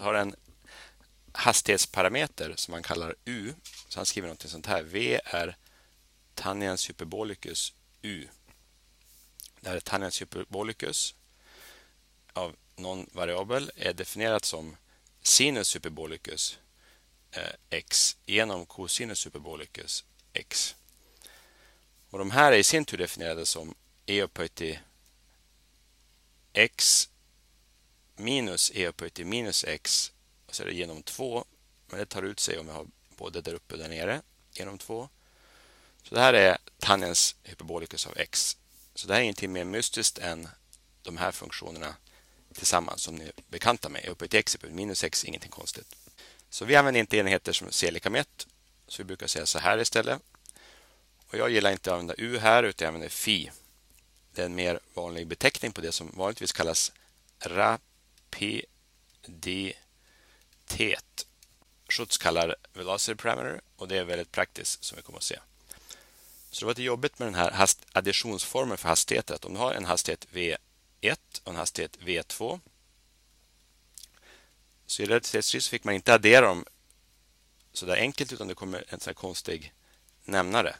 har en hastighetsparameter som man kallar u. Så han skriver något sånt här. V är tangens hyperbolicus u. Det här är tangents hyperbolicus av någon variabel är definierat som sinus hyperbolicus eh, x genom cosinus hyperbolicus x. Och De här är i sin tur definierade som e upphöjt till x minus e upphöjt till minus x och så är det genom 2. Men det tar ut sig om jag har både där uppe och där nere genom 2. Så det här är tangens hyperbolicus av x. Så det här är ingenting mer mystiskt än de här funktionerna tillsammans som ni är bekanta med. E Upphöjt till x upphöjt minus x, ingenting konstigt. Så vi använder inte enheter som c lika med 1. Så vi brukar säga så här istället. Och jag gillar inte att använda u här utan jag använder fi. Det är en mer vanlig beteckning på det som vanligtvis kallas PDT. Schutz kallar velocity parameter och det är väldigt praktiskt som vi kommer att se. Så det var lite jobbigt med den här additionsformen för hastigheter. Att om du har en hastighet V1 och en hastighet V2 så i relativitetsteori fick man inte addera dem så där enkelt utan det kommer en sån här konstig nämnare.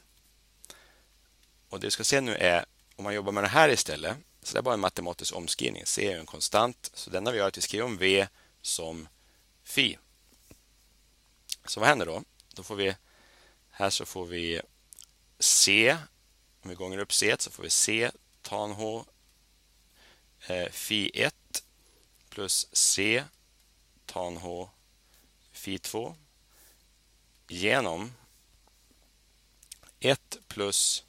Och det vi ska se nu är om man jobbar med det här istället. Så det är bara en matematisk omskrivning. C är en konstant. Så det enda vi gör är att vi skriver om V som Fi. Så vad händer då? Då får vi här så får vi C. Om vi gånger upp C så får vi C tan H eh, Fi 1 plus C tan H Fi 2 genom 1 plus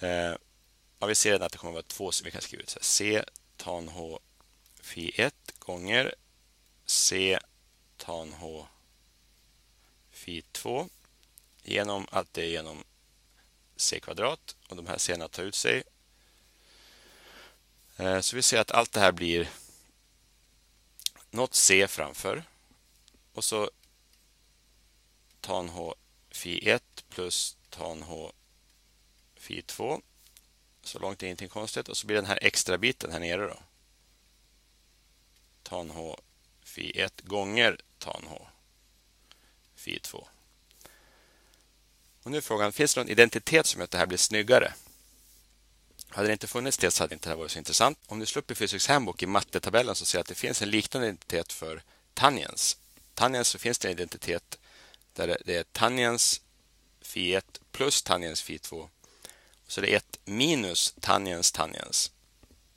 eh, ja, vi ser redan att det kommer att vara två så vi kan skriva ut så här, C tan H Fi 1 gånger C tan H Fi 2 genom att det är genom c kvadrat och de här c tar ut sig. Eh, så vi ser att allt det här blir något c framför och så tan h fi 1 plus tan h fi 2. Så långt är ingenting konstigt och så blir den här extra biten här nere då. Tan h fi 1 gånger tan h fi 2. Och nu är frågan, finns det någon identitet som gör att det här blir snyggare? Hade det inte funnits det så hade inte det här varit så intressant. Om du slår upp i Physics Handbook i mattetabellen så ser du att det finns en liknande identitet för tangens. Tangens så finns det en identitet där det är tangens fi 1 plus tangens fi 2. Så det är 1 minus tangens tangens.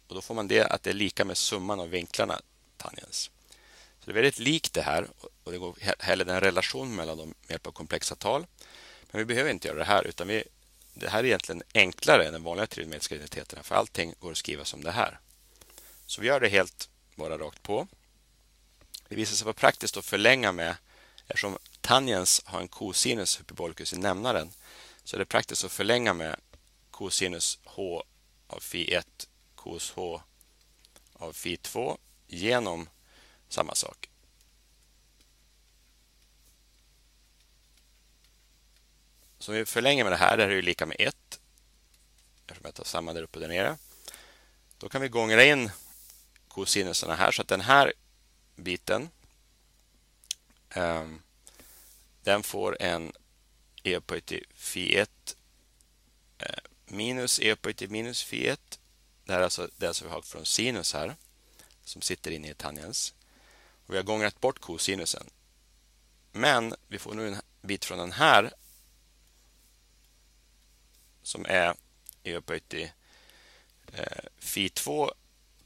Och då får man det att det är lika med summan av vinklarna tangens. Så det är väldigt likt det här och det går heller en relation mellan dem med hjälp av komplexa tal. Men vi behöver inte göra det här utan vi, det här är egentligen enklare än den vanliga trigonometriska identiteterna för allting går att skriva som det här. Så vi gör det helt bara rakt på. Det visar sig vara praktiskt att förlänga med eftersom tangens har en cosinus hyperbolicus i nämnaren så är det praktiskt att förlänga med cosinus h av fi 1 cos h av fi 2 genom samma sak. Så om vi förlänger med det här, det här är ju lika med 1. Eftersom jag tar samma där uppe och där nere. Då kan vi gångra in kosinusarna här så att den här biten um, den får en e upphöjt till fi 1 minus e upphöjt till minus fi 1. Det här är alltså det som vi har från sinus här som sitter inne i tangens. Och vi har gångrat bort kosinusen. Men vi får nu en bit från den här som är e upphöjt till eh, fi 2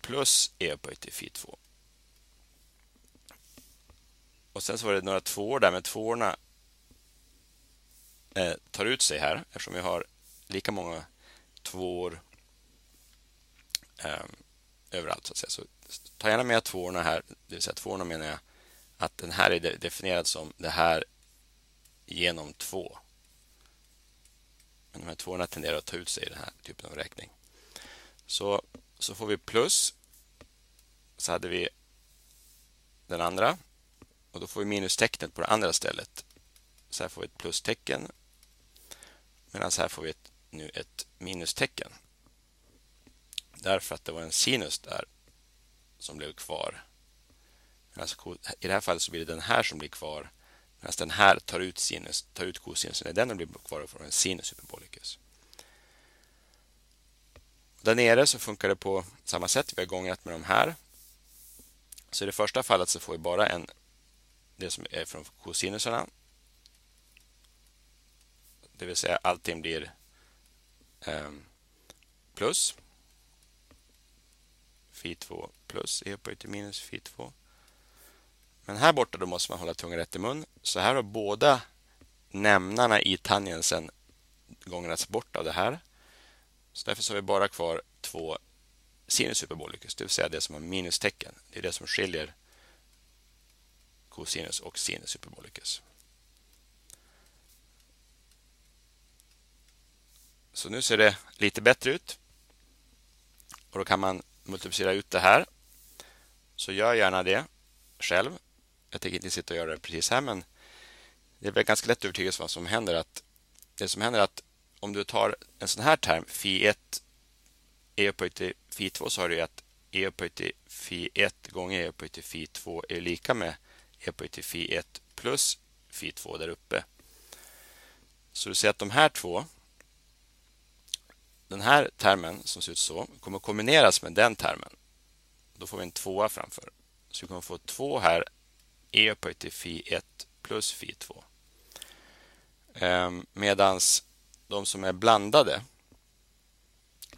plus e upphöjt till fi 2. Och sen så var det några tvåor där, men tvåorna eh, tar ut sig här eftersom vi har lika många tvåor eh, överallt. Så, att säga. så ta gärna med tvåorna här, det vill säga tvåorna menar jag att den här är definierad som det här genom två. Men de här tvåorna tenderar att ta ut sig i den här typen av räkning. Så, så får vi plus. Så hade vi den andra. Och då får vi minustecknet på det andra stället. Så här får vi ett plustecken. Medan här får vi ett, nu ett minustecken. Därför att det var en sinus där som blev kvar Alltså, I det här fallet så blir det den här som blir kvar medan den här tar ut, sinus, tar ut kosinusen. Det är den som blir kvar och får en sinus hyperbolicus. Där nere så funkar det på samma sätt. Vi har gångrat med de här. Så i det första fallet så får vi bara en det som är från kosinusarna. Det vill säga allting blir Ehm, plus. Fi2 plus e upphöjt till minus Fi2. Men här borta då måste man hålla tungan rätt i mun. Så här har båda nämnarna i tangensen gångrats bort av det här. Så därför så har vi bara kvar två sinus hyperbolicus, det vill säga det som har minustecken. Det är det som skiljer cosinus och sinus hyperbolicus. Så nu ser det lite bättre ut. Och Då kan man multiplicera ut det här. Så gör gärna det själv. Jag tänker inte sitta och göra det precis här, men det är väl ganska lätt att övertyga sig vad som händer. Att det som händer är att om du tar en sån här term, Fi1 e upphöjt till Fi2, så har du att e upphöjt till Fi1 gånger e upphöjt till Fi2 är lika med e upphöjt till Fi1 plus Fi2 där uppe. Så du ser att de här två, den här termen som ser ut så, kommer att kombineras med den termen. Då får vi en tvåa framför. Så vi kommer att få två här, e upphöjt till Fi1 plus Fi2. Ehm, medans de som är blandade,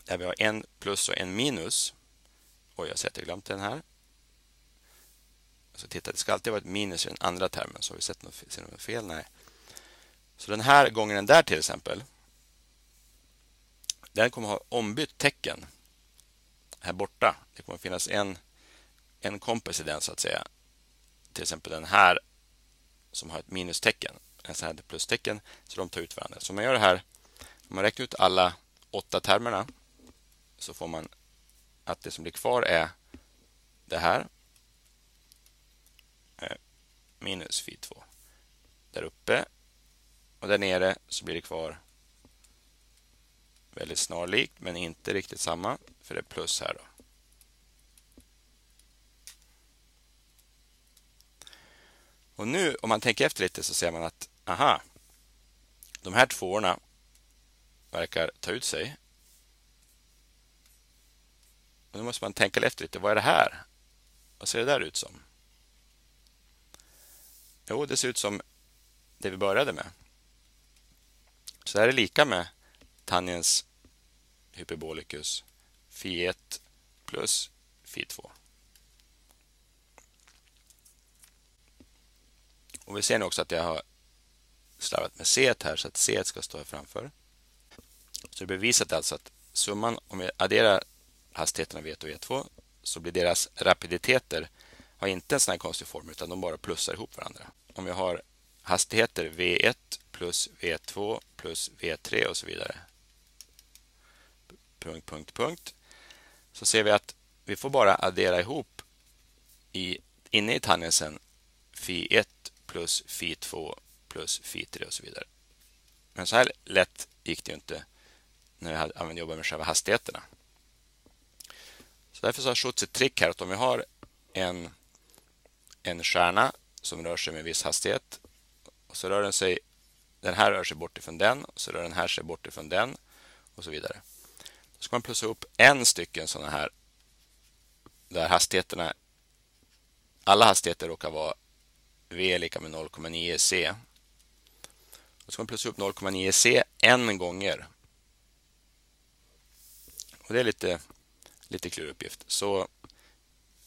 där vi har en plus och en minus. Oj, jag ser att jag glömt den här. Så titta, det ska alltid vara ett minus i den andra termen. Så har vi sett något, ser något fel? Nej. Så den här gången den där till exempel. Den kommer ha ombytt tecken här borta. Det kommer finnas en, en kompis i den så att säga. Till exempel den här som har ett minustecken. En sån här plustecken. Så de tar ut varandra. Så om man gör det här om man räknar ut alla åtta termerna så får man att det som blir kvar är det här eh, minus fi 2 där uppe och där nere så blir det kvar väldigt snarlikt men inte riktigt samma för det är plus här då. Och nu om man tänker efter lite så ser man att aha, de här tvåorna verkar ta ut sig. Och nu måste man tänka efter lite. Vad är det här? Vad ser det där ut som? Jo, det ser ut som det vi började med. Så det här är lika med tangens hyperbolicus fi 1 plus fi 2. Och vi ser nu också att jag har slarvat med c här så att c ska stå här framför. Så det är bevisat alltså att summan, om vi adderar hastigheterna V1 och V2 så blir deras rapiditeter har inte en sån här konstig form utan de bara plussar ihop varandra. Om jag har hastigheter V1 plus V2 plus V3 och så vidare. Punkt, punkt, punkt. Så ser vi att vi får bara addera ihop i, inne i tangensen Fi1 plus Fi2 plus Fi3 och så vidare. Men så här lätt gick det ju inte när vi använde med själva hastigheterna. Så därför så har Schutz ett trick här att om vi har en, en stjärna som rör sig med viss hastighet och så rör den sig, den här rör sig bort ifrån den och så rör den här sig bort ifrån den och så vidare. Då ska man plussa upp en stycken sådana här där hastigheterna alla hastigheter råkar vara v lika med 0,9 c. Då ska man plussa upp 0,9 c en gånger och det är lite, lite klurig uppgift. Så,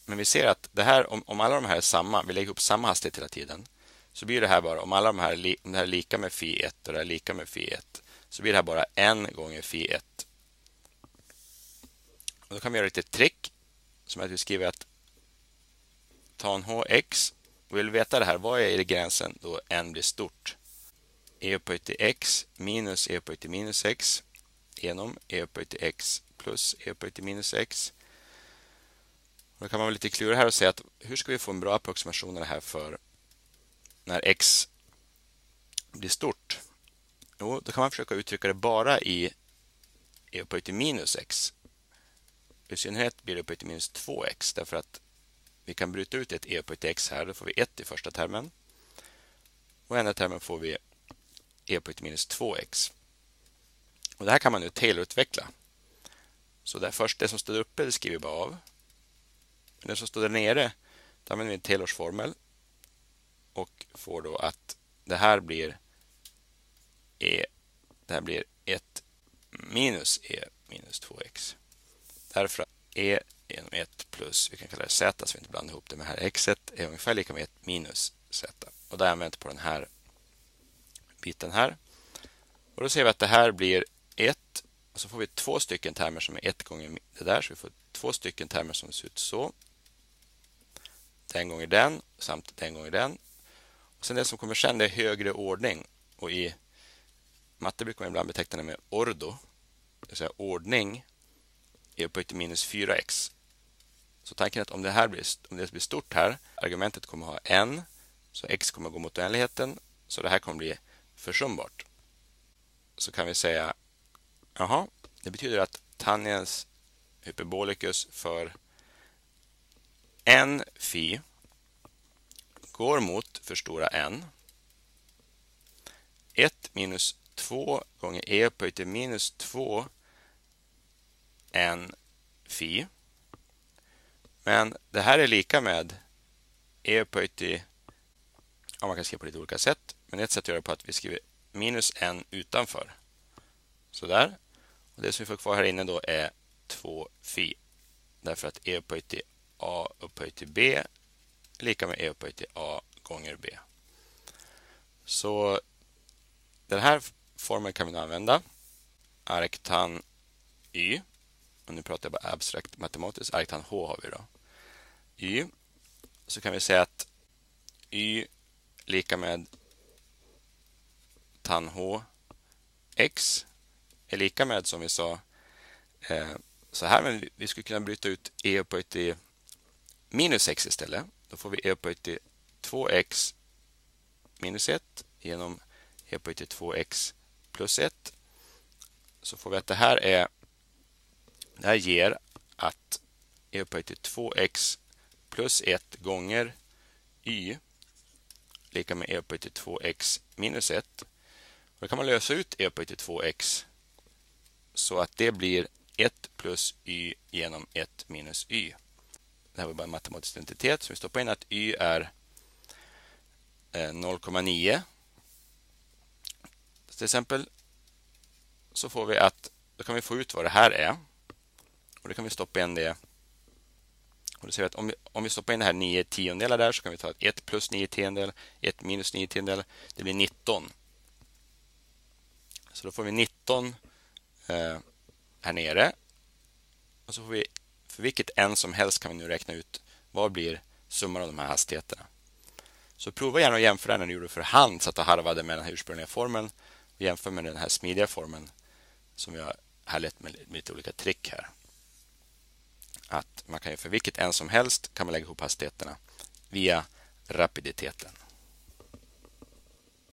men vi ser att det här, om, om alla de här är samma, vi lägger ihop samma hastighet hela tiden, så blir det här bara, om alla de här, om det här är lika med fi 1 och det här är lika med fi 1, så blir det här bara en gånger fi 1. Och då kan vi göra ett trick som är att vi skriver att tan hx, och vill vi veta det här, vad är gränsen då n blir stort? e upphöjt till x minus e upphöjt till minus x genom e upphöjt till x plus e upphöjt till minus x. Och då kan man vara lite klurig här och säga att hur ska vi få en bra approximation av det här för när x blir stort? Jo, då kan man försöka uttrycka det bara i e upphöjt till minus x. I synnerhet blir det upphöjt till minus 2x därför att vi kan bryta ut ett e upphöjt till x här. Då får vi 1 i första termen. Och i andra termen får vi e upphöjt till minus 2x. Och det här kan man nu Taylorutveckla. Så där först, det som står uppe det skriver vi bara av. Men det som står där nere, då använder vi Taylors formel och får då att det här blir e, det här blir 1 minus e minus 2x. Därför att e genom 1 plus, vi kan kalla det z så vi inte blandar ihop det med här x är ungefär lika med 1 minus z. Och det har jag använt på den här biten här. Och då ser vi att det här blir 1 och så får vi två stycken termer som är 1 gånger det där. Så vi får två stycken termer som ser ut så. Den gånger den samt den gånger den. Och sen det som kommer sen det är högre ordning. Och i matte brukar man ibland beteckna det med ordo. Det vill säga ordning är upphöjt till minus 4x. Så tanken är att om det här blir, om det blir stort här, argumentet kommer att ha n, så x kommer att gå mot oändligheten, så det här kommer bli försumbart. Så kan vi säga, jaha, det betyder att tangens hyperbolicus för n fi går mot för stora n. 1 minus 2 gånger e upphöjt till minus 2 en fi. Men det här är lika med e upphöjt till, ja man kan skriva på lite olika sätt, men ett sätt att göra det på att vi skriver minus n utanför. Sådär. Och det som vi får kvar här inne då är 2 fi. Därför att e upphöjt till a upphöjt till b är lika med e upphöjt till a gånger b. Så den här formeln kan vi nu använda. Arktan y. Och nu pratar jag bara abstrakt matematiskt. Arktan h har vi då. y. Så kan vi säga att y lika med tan h x är lika med som vi sa eh, så här. Men vi skulle kunna bryta ut e upphöjt till minus x istället. Då får vi e upphöjt till 2x minus 1 genom e upphöjt till 2x plus 1. Så får vi att det här är det här ger att e upphöjt till 2x plus 1 gånger y lika med e upphöjt till 2x minus 1. Och då kan man lösa ut e upphöjt till 2x så att det blir 1 plus y genom 1 minus y. Det här var bara en matematisk identitet. Så vi stoppar in att y är eh, 0,9. Till exempel så får vi att då kan vi få ut vad det här är. Och då kan vi stoppa in det. Och då ser vi att om vi, om vi stoppar in det här 9 tiondelar där så kan vi ta 1 plus 9 tiondel, 1 minus 9 tiondel. Det blir 19. Så då får vi 19 eh, här nere. Och så får vi, för vilket n som helst kan vi nu räkna ut vad blir summan av de här hastigheterna. Så prova gärna att jämföra när du gjorde för hand, så att du harvade med den här ursprungliga formeln och jämför med den här smidiga formeln som vi har härlett med lite olika trick här. Att man kan ju för vilket en som helst kan man lägga ihop hastigheterna via rapiditeten.